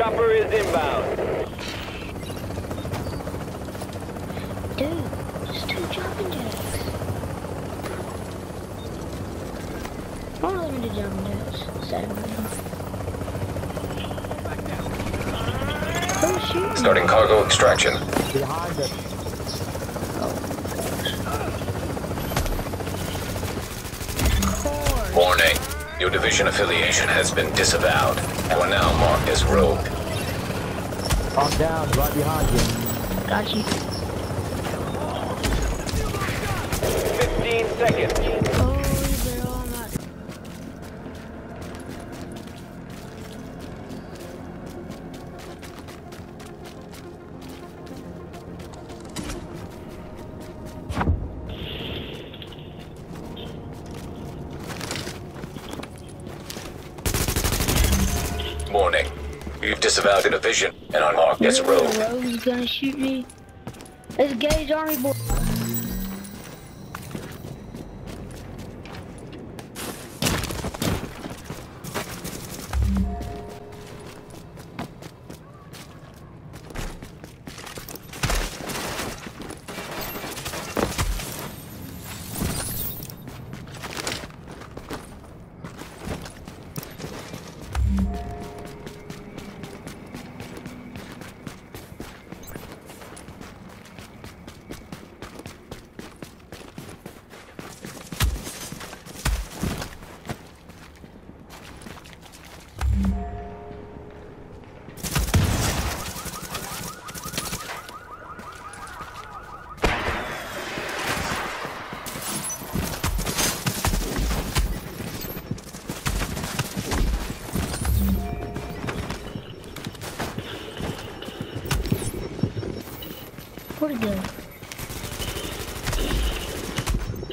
Chopper is inbound. Dude, just two jumping jacks. More limited jumping jacks. Saturday. Who's? Oh, Starting cargo extraction. Oh, Behind us. Warning. Your division affiliation has been disavowed. You are now marked as rogue. I'm down, right behind you. Got you. 15 seconds. Warning. You've disavowed your division and are marked as rogue. Rogue's gonna shoot me. It's Gage Army boy. Where'd it go?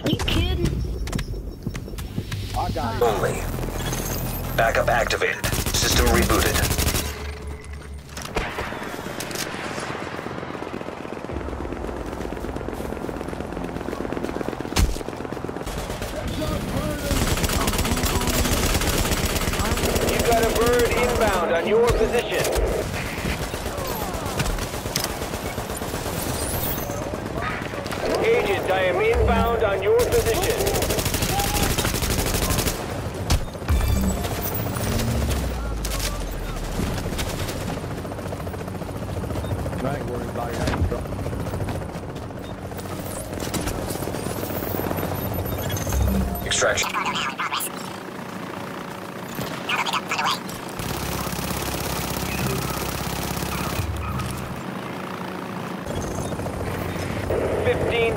Are you kidding? I got it. Only. Backup activated. System rebooted. You got a bird inbound on your position. Agent, I am inbound on your position. I ain't worried about your. Extraction. Fifteen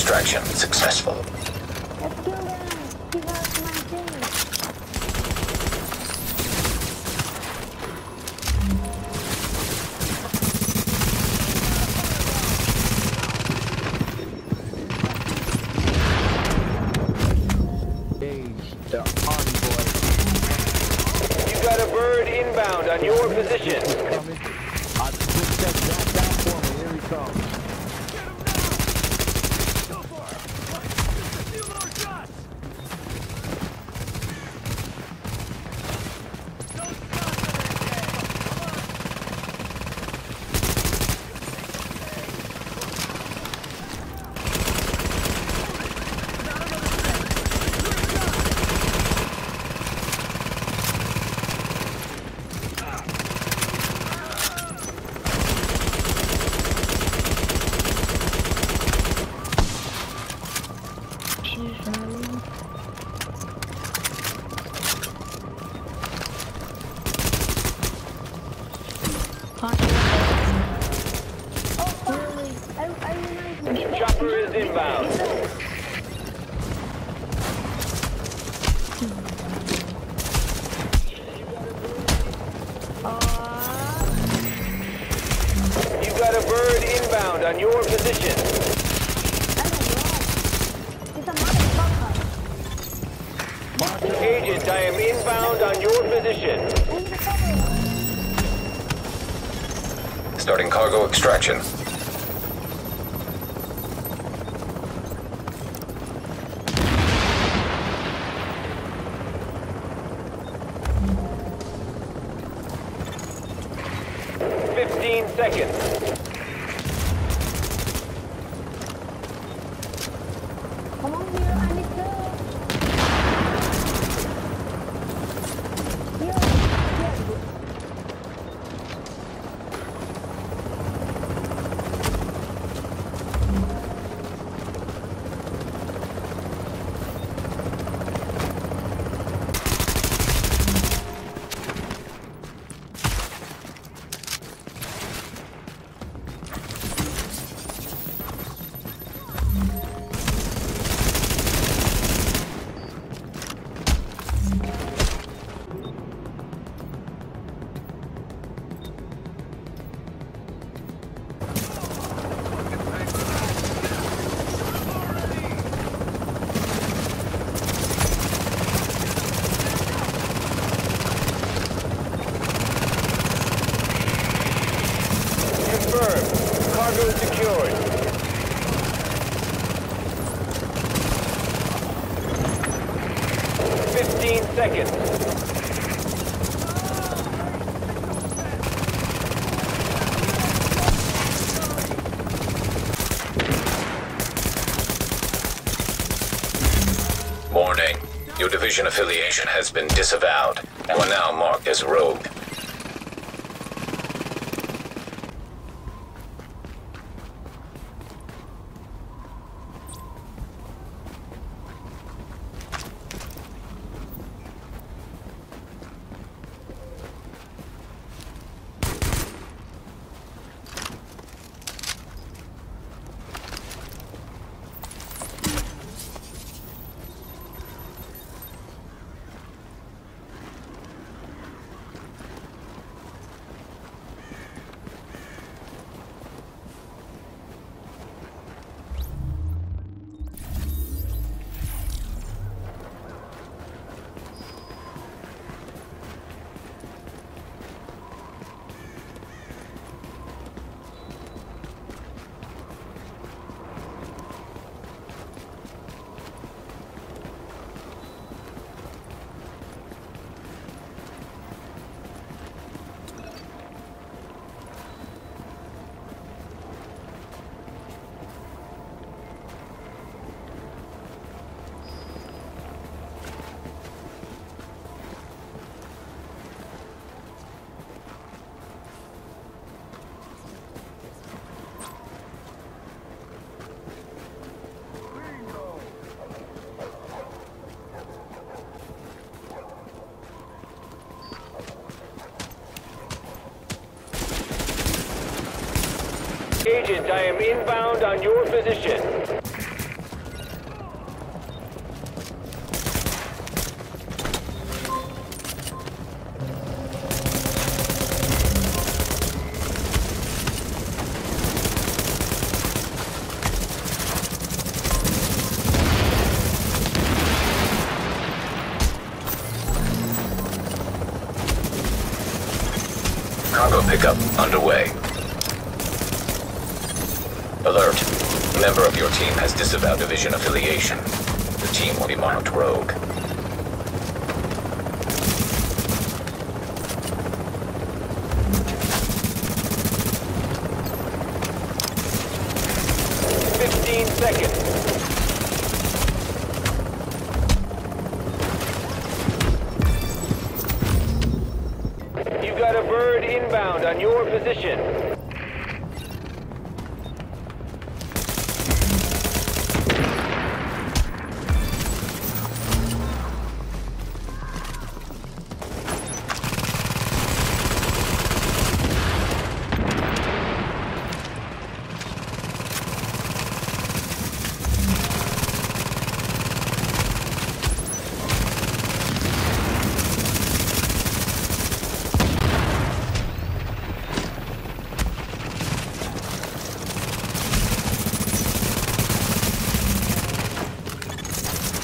bird inbound on your position. Coming. I just set Jack down for me. Here he comes. Really? Chopper is inbound. got a bird inbound on your position. Agent, I am inbound on your position. Starting cargo extraction. Fifteen seconds. Cargo secured. Fifteen seconds. Warning. Your division affiliation has been disavowed. You are now marked as rogue. Agent, I am inbound on your position. Cargo pickup underway. Alert. A member of your team has disavowed division affiliation. The team will be marked rogue. Fifteen seconds. You got a bird inbound on your position.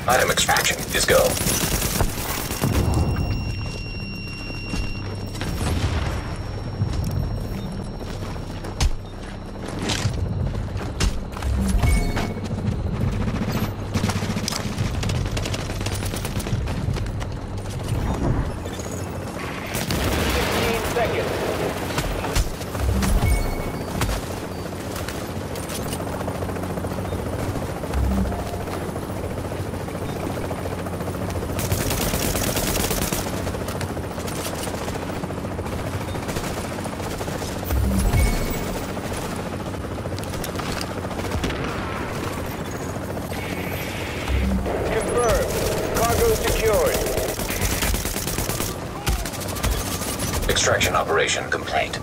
Item extraction is go. Extraction operation complete.